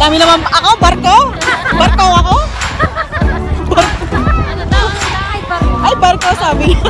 Dami naman, ako, barko? Barko ako? Ano daw? Ay, Ay, barko sabi niya.